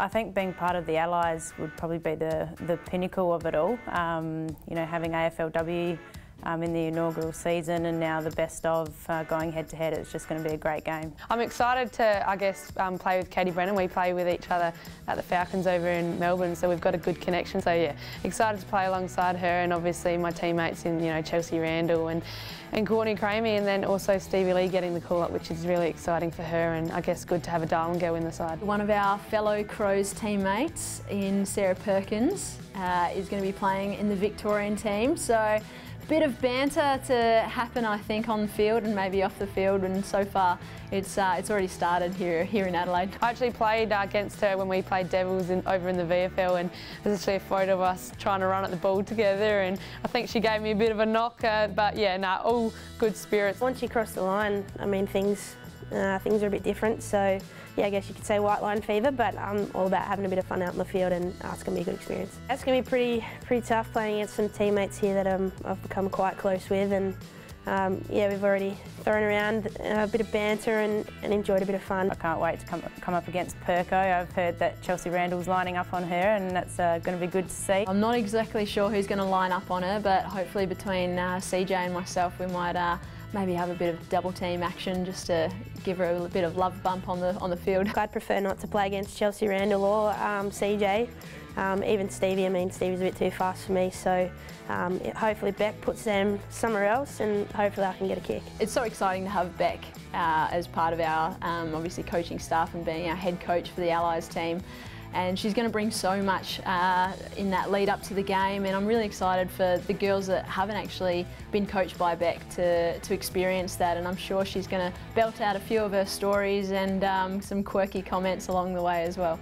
I think being part of the Allies would probably be the, the pinnacle of it all. Um, you know, having AFLW um, in the inaugural season and now the best of uh, going head to head. It's just going to be a great game. I'm excited to, I guess, um, play with Katie Brennan. We play with each other at the Falcons over in Melbourne, so we've got a good connection. So yeah, excited to play alongside her and obviously my teammates in, you know, Chelsea Randall and and Courtney Cramey and then also Stevie Lee getting the call up which is really exciting for her and I guess good to have a Darwin girl in the side. One of our fellow Crows teammates in Sarah Perkins uh, is going to be playing in the Victorian team so bit of banter to happen, I think, on the field and maybe off the field. And so far, it's uh, it's already started here here in Adelaide. I actually played uh, against her when we played Devils in, over in the VFL, and there's actually a photo of us trying to run at the ball together. And I think she gave me a bit of a knock, uh, but yeah, no, nah, all good spirits. Once you cross the line, I mean, things uh, things are a bit different. So yeah, I guess you could say white line fever, but I'm all about having a bit of fun out in the field and uh, it's going to be a good experience. It's going to be pretty pretty tough playing against some teammates here that um, I've become quite close with and um, yeah, we've already thrown around a bit of banter and, and, enjoyed a bit of fun. I can't wait to come, come up against Perko. I've heard that Chelsea Randall's lining up on her and that's uh, going to be good to see. I'm not exactly sure who's going to line up on her, but hopefully between uh, CJ and myself we might uh, maybe have a bit of double team action just to give her a bit of love bump on the on the field. I'd prefer not to play against Chelsea Randall or um, CJ. Um, even Stevie, I mean Stevie's a bit too fast for me so um, hopefully Beck puts them somewhere else and hopefully I can get a kick. It's so exciting to have Beck uh, as part of our um, obviously coaching staff and being our head coach for the Allies team and she's going to bring so much uh, in that lead up to the game and I'm really excited for the girls that haven't actually been coached by Beck to, to experience that and I'm sure she's going to belt out a few of her stories and um, some quirky comments along the way as well.